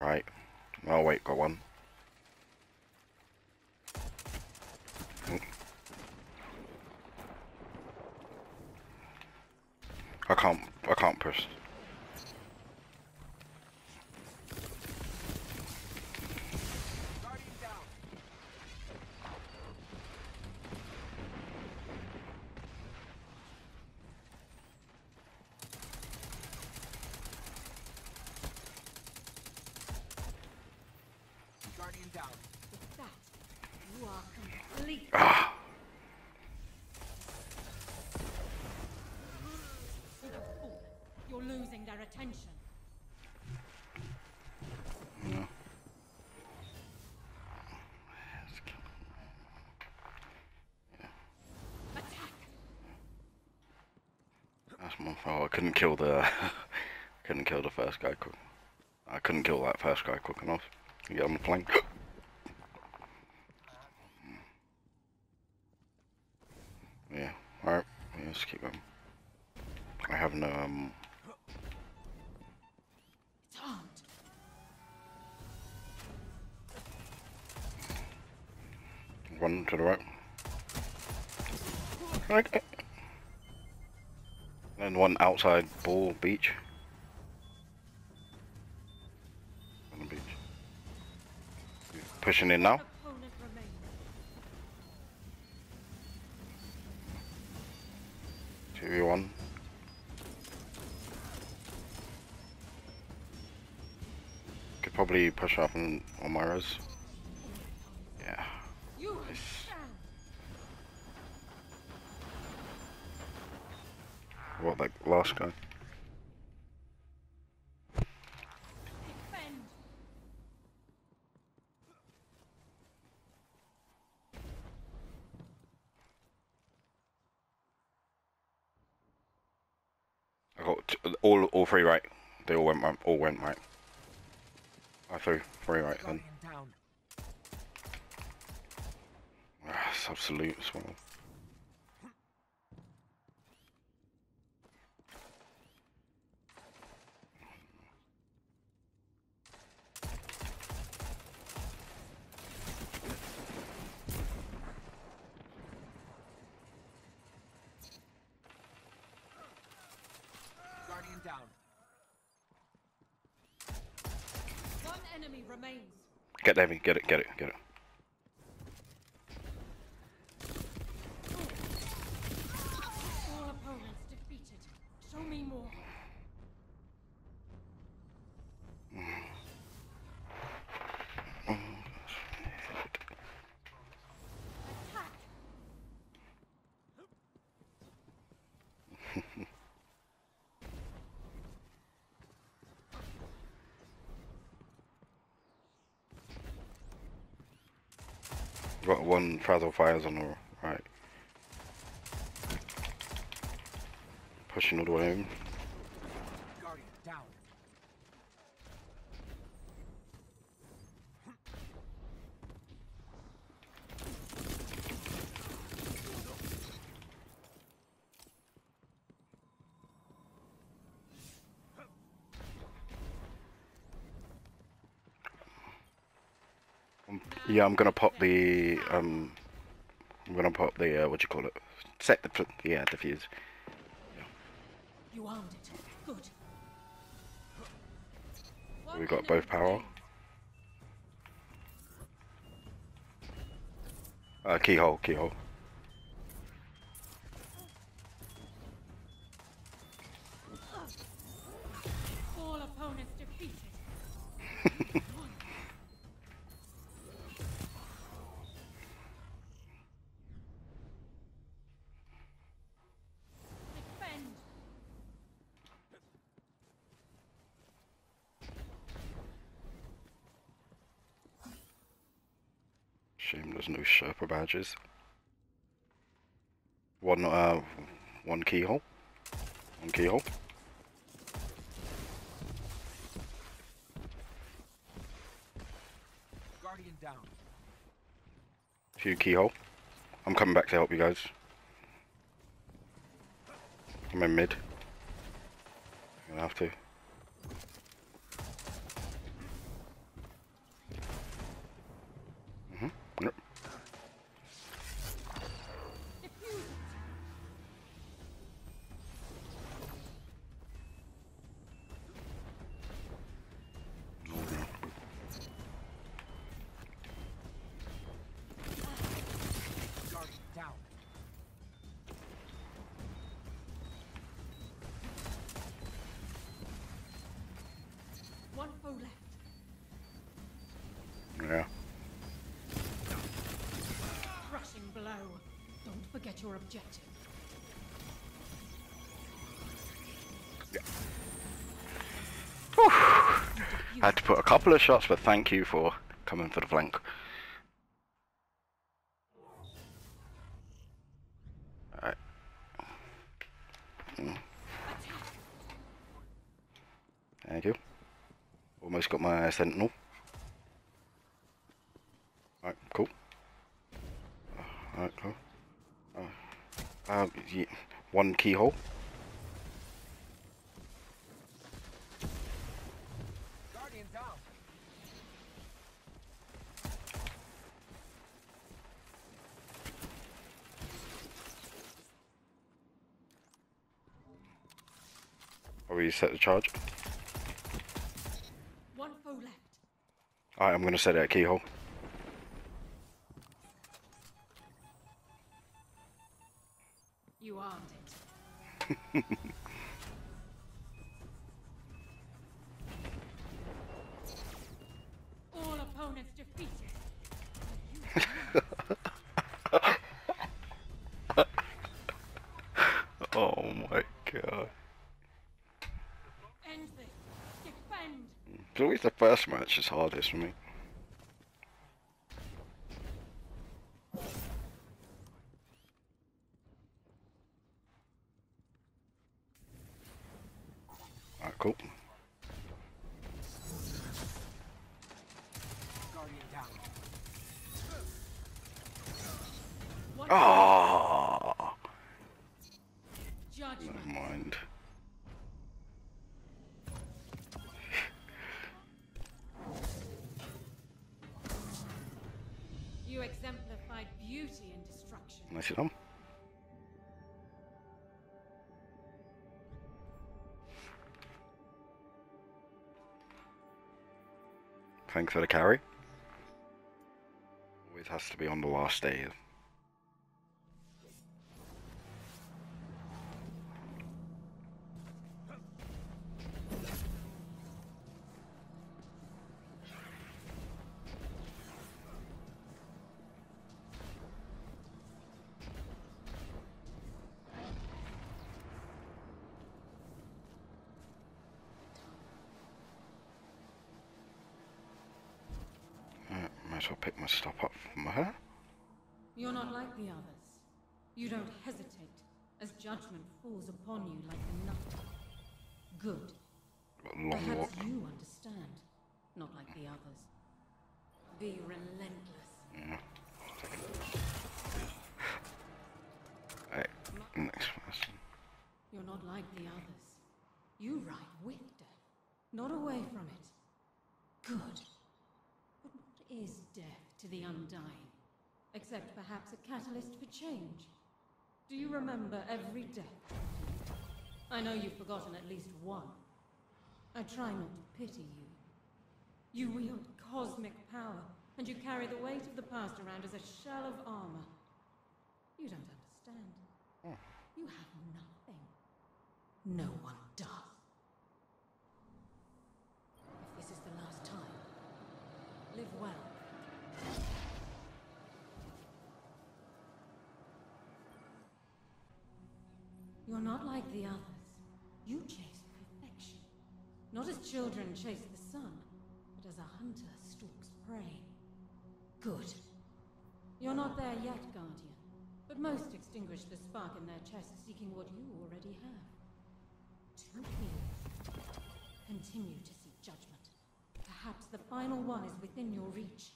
Right. Oh wait, got one. I can't. I can't push. Guardian down. Guardian down. With that, you are complete. Ah. You have fallen. You're losing their attention. No. That's my fault. I couldn't kill the. couldn't kill the first guy quick. I couldn't kill that first guy quick enough. Get on the flank. yeah. All right. Yeah, let's keep going. I have no um. One to the right. Okay. Uh, and one outside ball beach. On the beach. Pushing in now. Two one. Could probably push up on, on my res. What that last guy? I got all all three right. They all went. All went right. I threw three right then. Guardian. It's absolute as well. Guardian down. One enemy remains. Get Davy, get it, get it, get it. All opponents defeated. Show me more. Attack! Got one frazzle fires on the right. Pushing all the way in. Guardian down. Um, Yeah, I'm gonna pop the um. I'm gonna pop the uh, what do you call it? Set the yeah diffuse. You armed it. Good. We got both power. Uh, keyhole, keyhole. All opponents defeated. One. Defend. Shame there's no Sherpa badges. One uh, one keyhole. One keyhole. Guardian down. Few keyhole. I'm coming back to help you guys. I'm in mid. I'm Gonna have to. Get your objective. I had to put a couple of shots, but thank you for coming for the flank. Alright. Mm, Thank you. Almost got my sentinel. Alright, cool. Alright, cool. Um, yeah, one keyhole. Are we set the charge? One foe left. Alright, I'm gonna set it at keyhole. You armed it. All opponents defeated. Oh my god. End this. Defend. It's always the first match is hardest for me. Alright, cool. Guardian down. Judgment. never mind. You exemplified beauty in destruction. Nice done. Thanks for the carry. Always has to be on the last day. As pick my stop up from her. You're not like the others. You don't hesitate as judgment falls upon you like. Good. A long walk. Perhaps you understand. Not like the others. Be relentless. Right, next person. You're not like the others. You ride with death, not away from it. Good. Is death to the undying? Except perhaps a catalyst for change. Do you remember every death? I know you've forgotten at least one. I try not to pity you. You wield cosmic power, and you carry the weight of the past around as a shell of armor. You don't understand. You have nothing. No one does. Not like the others. You chase perfection. Not as children chase the sun, but as a hunter stalks prey. Good. You're not there yet, Guardian. But most extinguish the spark in their chest seeking what you already have. Two healers. Continue to seek judgment. Perhaps the final one is within your reach.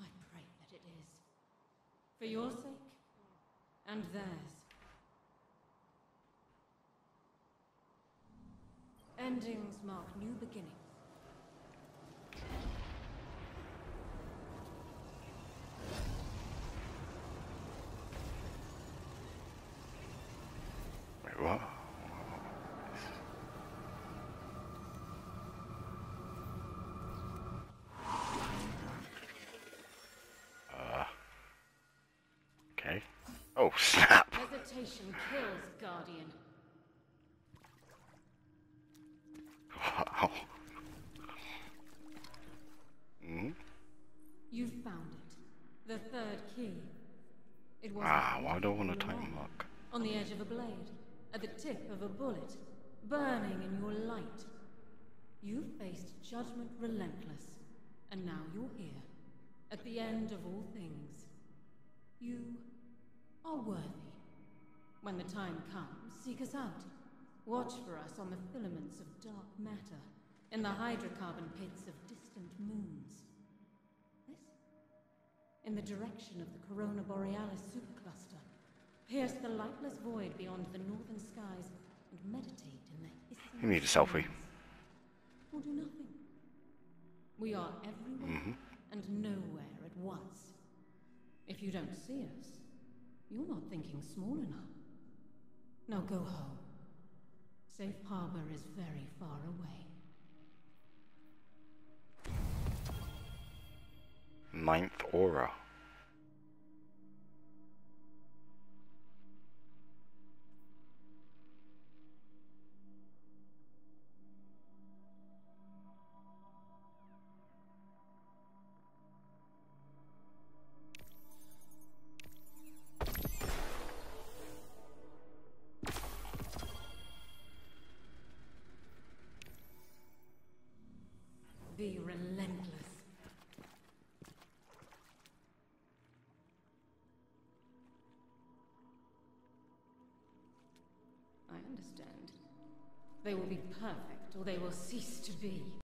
I pray that it is. For your sake, and theirs. Endings mark new beginnings. Uh. Okay. Oh, snap! Hesitation kills, Guardian. Wow. Hmm? You've found it. The third key. It was Ah, do I want a time mark? On the edge of a blade, at the tip of a bullet, burning in your light. You faced judgment relentless, and now you're here, at the end of all things. You are worthy. When the time comes, seek us out. Watch for us on the filaments of dark matter, in the hydrocarbon pits of distant moons. This? In the direction of the Corona Borealis supercluster. Pierce the lightless void beyond the northern skies and meditate in the hissing You need a selfie. We'll do nothing. We are everywhere mm-hmm. and nowhere at once. If you don't see us, you're not thinking small enough. Now go home. Safe harbor is very far away. Ninth aura. They will be perfect, or they will cease to be.